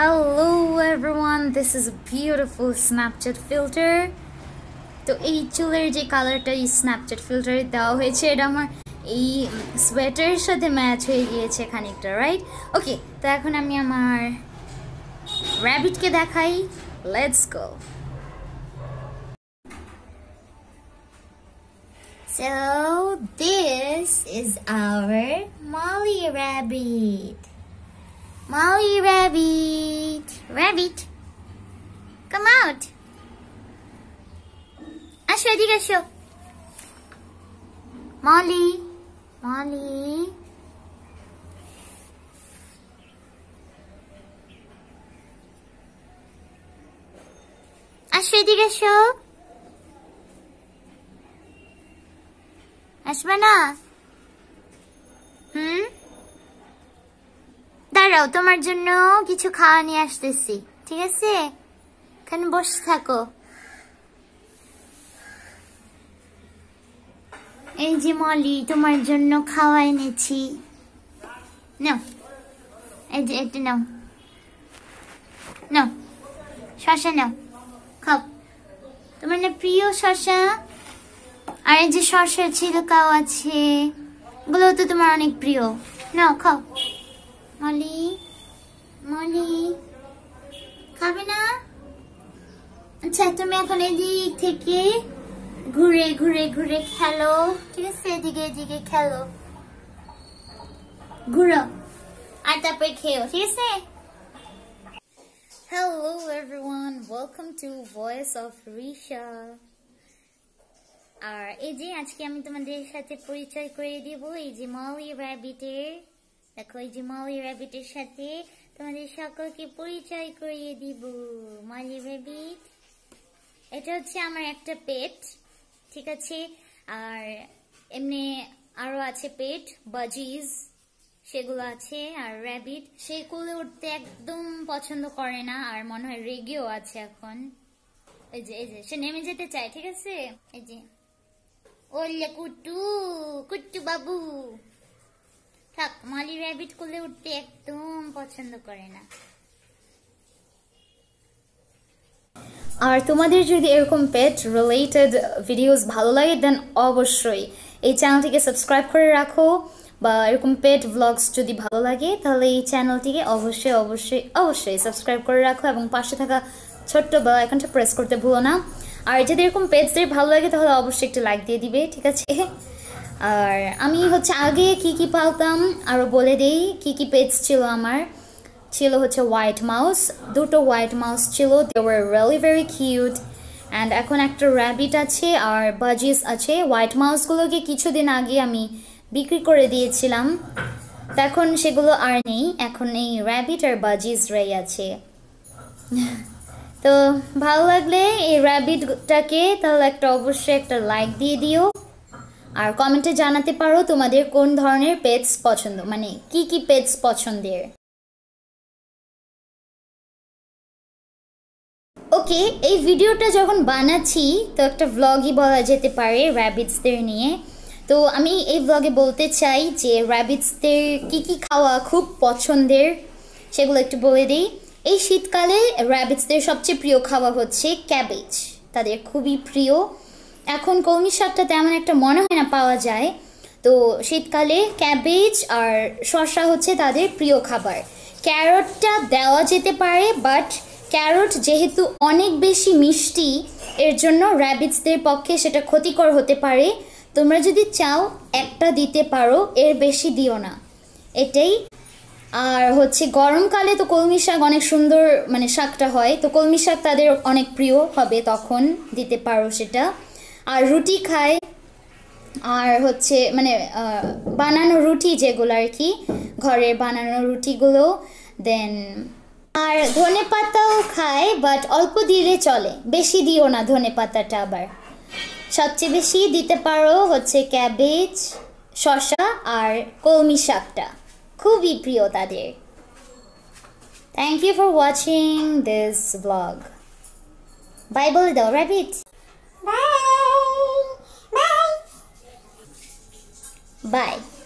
Everyone, this is a beautiful Snapchat filter. তো এই চুলের যে কালারটা এই স্ন্যাপচ্যাট ফিল্টারে দেওয়া হয়েছে এটা আমার এই সোয়েটারের সাথে ম্যাচ হয়ে গিয়েছে খানিকটা রাইট ওকে তো এখন আমি আমার র্যাবিটকে দেখাই let's go So this is our Molly rabbit. Molly rabbit. Rabbit. Come out. আসো এদিকে আসো মলি মলি আসো এদিকে আসো আসবে না দাঁড়াও, তোমার জন্য কিছু খাওয়া নিয়ে আসতেছি, ঠিক আছে? এখানে বসে থাকো। এই যে মলি, তোমার জন্য খাওয়া এনেছি। নাও, এই যে এটা নাও। নাও শশা নাও, খাও। তোমার না প্রিয় শশা আর এই যে শশা ছিলকাও আছে এগুলো তো তোমার অনেক প্রিয়। নাও, খাও। মলি মলি খাবে না? আচ্ছা তুমি এখন এদিক থেকে ঘুরে ঘুরে ঘুরে খেলো। ঠিক আছে এদিকে এদিকে খেলো। ঘুরো। আর তারপরে খেও ঠিক আছে? Hello everyone, welcome to Voice of Risha. আর এই যে আজকে আমি তোমাদের সাথে পরিচয় করে দিব এই যে মলি র্যাবিটের দেখো এই যে মলি র্যাবিটের সাথে তোমাদের সকলকে পরিচয় করিয়ে দিব। মলি র্যাবিট এটা হচ্ছে আমার একটা পেট, ঠিক আছে? আর এমনি আরও আছে পেট, বাজিজ, সেগুলো আছে, আর র্যাবিট, সে উঠতে একদম পছন্দ করে না, আর মনে হয় রেগেও আছে এখন। এই যে এই যে, সে নেমে যেতে চায়, ঠিক আছে? এই যে ওলে কুট্টু কুট্টু বাবু। থাক মালি র্যাবিট কোলে উঠতে একদম পছন্দ করে না। আর তোমাদের যদি এরকম পেট রিলেটেড ভিডিওস ভালো লাগে দেন অবশ্যই এই চ্যানেলটিকে সাবস্ক্রাইব করে রাখো। বা এরকম পেট ভ্লগস যদি ভালো লাগে, তাহলে এই চ্যানেলটিকে অবশ্যই অবশ্যই অবশ্যই সাবস্ক্রাইব করে রাখো এবং পাশে থাকা ছোট্ট বেল আইকনটা প্রেস করতে ভুলো না। আর যদি এরকম পেজদের ভালো লাগে, তাহলে অবশ্যই একটু লাইক দিয়ে দিবে, ঠিক আছে? আর আমি হচ্ছে আগে কি কি পালতাম আরও বলে দেই, কি কি পেজ ছিল আমার? ছিল হচ্ছে হোয়াইট মাউস দুটো হোয়াইট মাউস ছিল they were really very cute and এখন একটা র্যাবিট আছে আর বাজিস আছে। হোয়াইট মাউসগুলোকে কিছুদিন আগে আমি বিক্রি করে দিয়েছিলাম, এখন সেগুলো আর নেই, এখন এই র্যাবিট আর বাজিস রে আছে। তো ভালো লাগলে এই র্যাবিটটাকে তাহলে একটা অবশ্যই একটা লাইক দিয়ে দিও। আর কমেন্টে জানাতে পারো তোমাদের কোন ধরনের পেটস পছন্দ মানে কি কি পেটস পছন্দের। ওকে, এই ভিডিওটা যখন বানাচ্ছি, তো একটা ভ্লগই বলা যেতে পারে র্যাবিটসদের নিয়ে। তো আমি এই ভ্লগে বলতে চাই যে র্যাবিটসদের কি কি খাওয়া খুব পছন্দের, সেগুলো একটু বলে দিই। এই শীতকালে র্যাবিটসদের সবচেয়ে প্রিয় খাওয়া হচ্ছে ক্যাবেজ তাদের খুবই প্রিয়। এখন কলমি শাকটা তেমন একটা মনে হয় না পাওয়া যায়। তো শীতকালে ক্যাবেজ আর শসা হচ্ছে তাদের প্রিয় খাবার। ক্যারটটা দেওয়া যেতে পারে, বাট ক্যারট যেহেতু অনেক বেশি মিষ্টি, এর জন্য র্যাবিটসদের পক্ষে সেটা ক্ষতিকর হতে পারে। তোমরা যদি চাও একটা দিতে পারো, এর বেশি দিও না। এটাই। আর হচ্ছে গরমকালে তো কলমি শাক অনেক সুন্দর মানে শাকটা হয়। তো কলমি শাক তাদের অনেক প্রিয় হবে তখন দিতে পারো সেটা। আর রুটি খায় আর হচ্ছে মানে বানানো রুটি যেগুলো আর কি ঘরের বানানো রুটিগুলো দেন আর ধনে পাতাও খায় বাট অল্প দিলে চলে। বেশি দিও না ধনে পাতাটা আবার। সবচেয়ে বেশি দিতে পারো হচ্ছে ক্যাবেজ শসা আর কলমি শাকটা। খুবই প্রিয় তাদের। Thank you for watching this blog bye বলে দাও র্যাবিট Bye. Bye. বাই